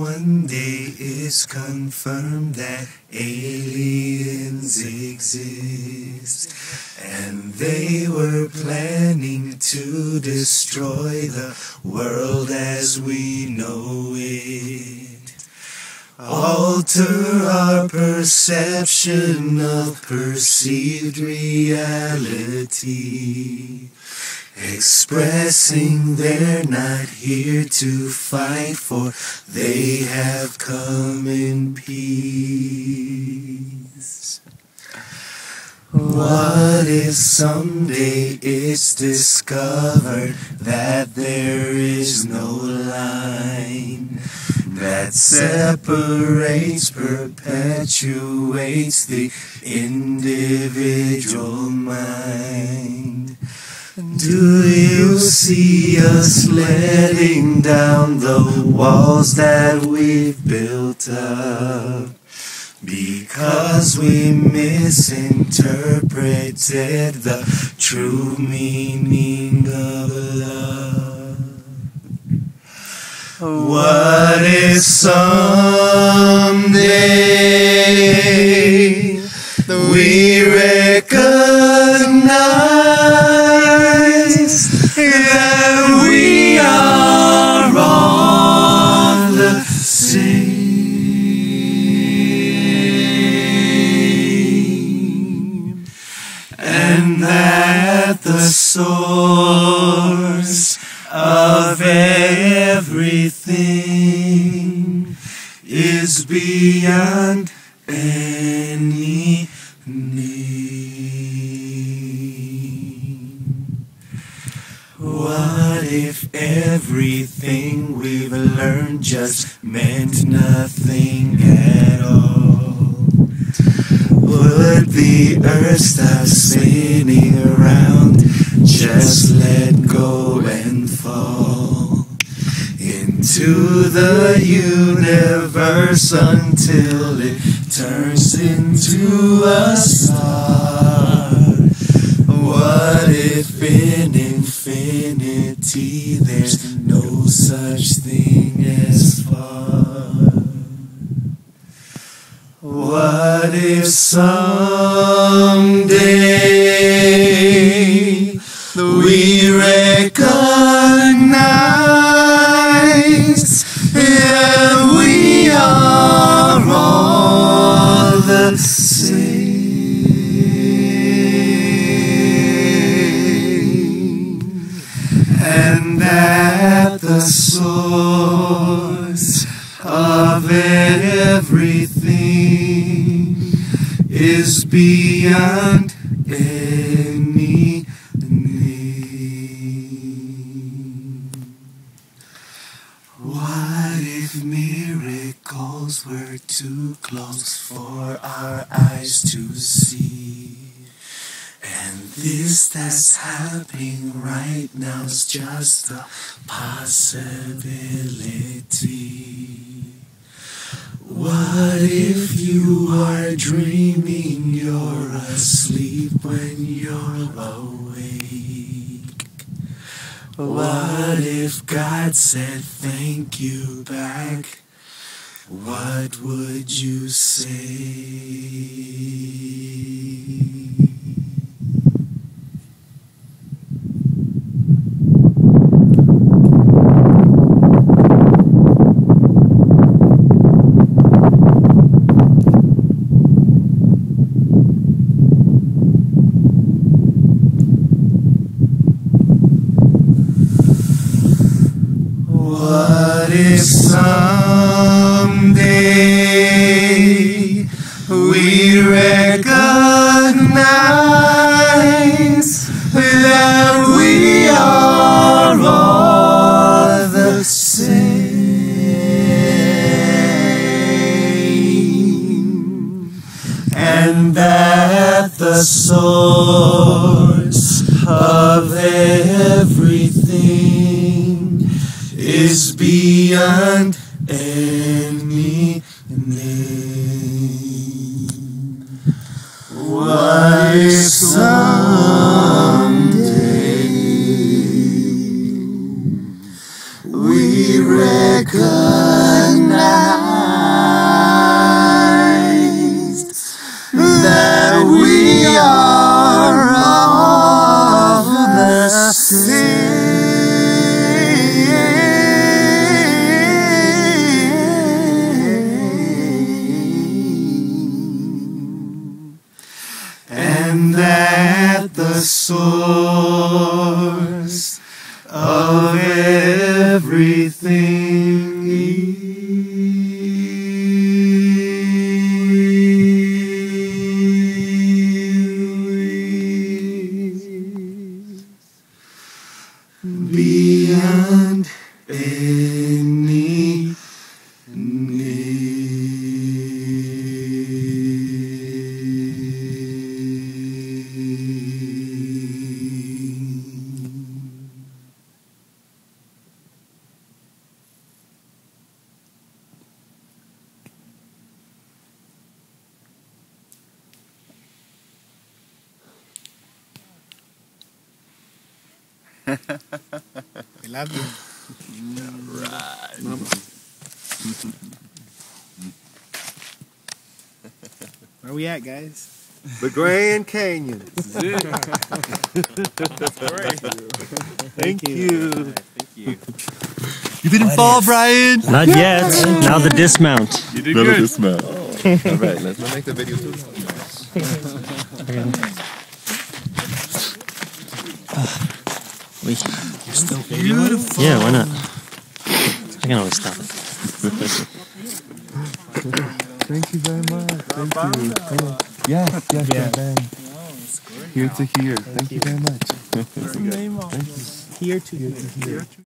One day it's confirmed that aliens exist and they were planning to destroy the world as we know it? Alter our perception of perceived reality expressing they're not here to fight for they have come in peace what if someday it's discovered that there is no line that separates, perpetuates the individual mind? Do you see us letting down the walls that we've built up? Because we misinterpreted the true meaning of love. What if someday we recognize that the source of everything is beyond any name. What if everything we've learned just meant nothing the earth stop spinning around? Just let go and fall into the universe until it turns into a star. What What if someday we recognize that we are all the same, and that the source of everything is beyond any. What if miracles were too close for our eyes to see? And this that's happening right now is just a possibility. What if you are dreaming you're asleep when you're awake? What if God said thank you back? What would you say? What if someday we recognize that we are all the same, and that the source of everything is beyond any name. Why someday we recognized that we are That the source We love you. All right. Where are we at, guys? The Grand Canyon. Thank you. Thank you. You didn't fall, Brian. Not yet. Now the dismount. You did Better good. dismount. All right, let's not make the video too long. We, You're still videoing? yeah, why not? I can always stop it. Thank you very much. Thank you. Cool. Yes, yes, Yeah. yeah. bang. Here to here. Thank you very much. Here to here.